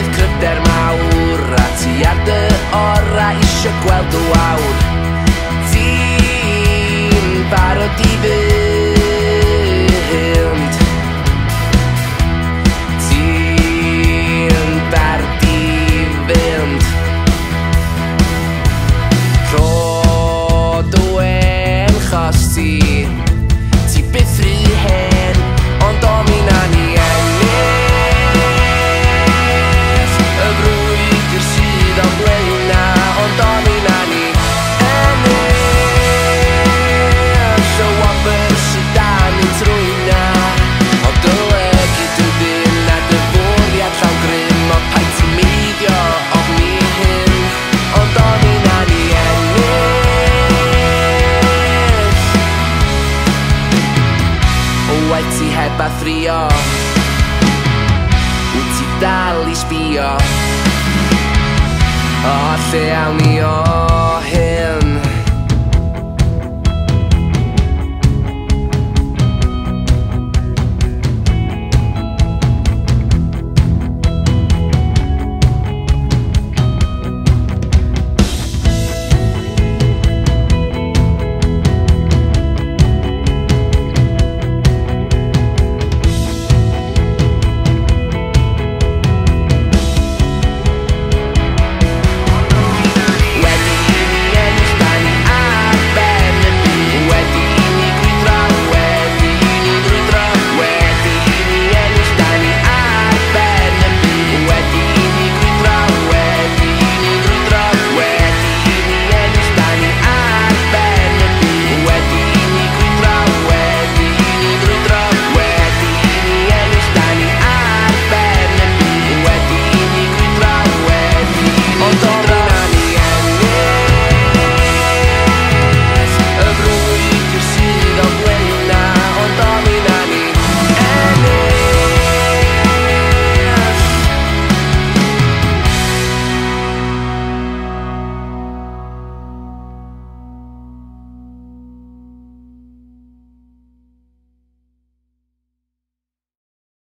oedd cryfder mawr A ti ar dy ora isio gweld y wawr Ti'n barod i fynd Ti'n barod i fynd Rod o en chos ti'n bai ti heb a thrio Wyt ti dal i sbio O lle awn ni o